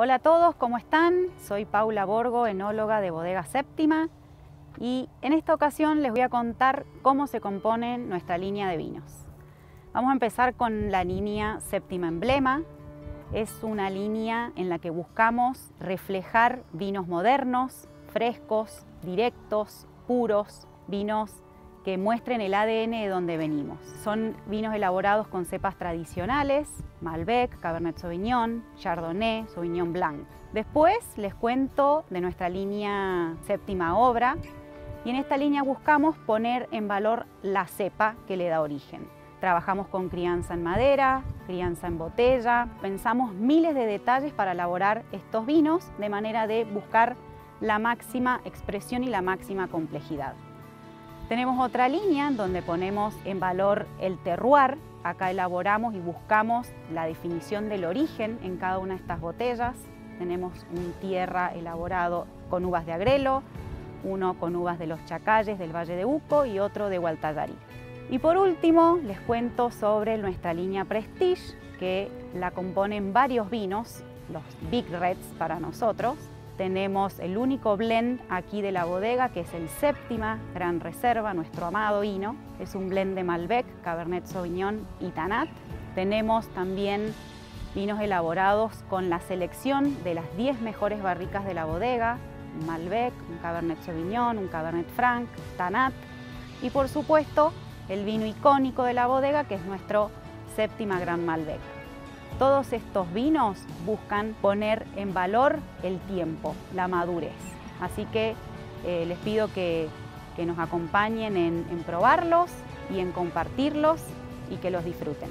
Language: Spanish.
Hola a todos, ¿cómo están? Soy Paula Borgo, enóloga de Bodega Séptima y en esta ocasión les voy a contar cómo se compone nuestra línea de vinos. Vamos a empezar con la línea Séptima Emblema. Es una línea en la que buscamos reflejar vinos modernos, frescos, directos, puros, vinos que muestren el ADN de donde venimos. Son vinos elaborados con cepas tradicionales, Malbec, Cabernet Sauvignon, Chardonnay, Sauvignon Blanc. Después les cuento de nuestra línea séptima obra y en esta línea buscamos poner en valor la cepa que le da origen. Trabajamos con crianza en madera, crianza en botella, pensamos miles de detalles para elaborar estos vinos de manera de buscar la máxima expresión y la máxima complejidad. Tenemos otra línea donde ponemos en valor el terroir. Acá elaboramos y buscamos la definición del origen en cada una de estas botellas. Tenemos un tierra elaborado con uvas de agrelo, uno con uvas de los chacalles del Valle de Uco y otro de Gualtallarí. Y por último, les cuento sobre nuestra línea Prestige, que la componen varios vinos, los Big Reds para nosotros, tenemos el único blend aquí de la bodega, que es el Séptima Gran Reserva, nuestro amado vino. Es un blend de Malbec, Cabernet Sauvignon y Tanat. Tenemos también vinos elaborados con la selección de las 10 mejores barricas de la bodega, un Malbec, un Cabernet Sauvignon, un Cabernet Franc, Tanat y por supuesto el vino icónico de la bodega que es nuestro Séptima Gran Malbec. Todos estos vinos buscan poner en valor el tiempo, la madurez. Así que eh, les pido que, nos acompañen en probarlos y en compartirlos y que los disfruten.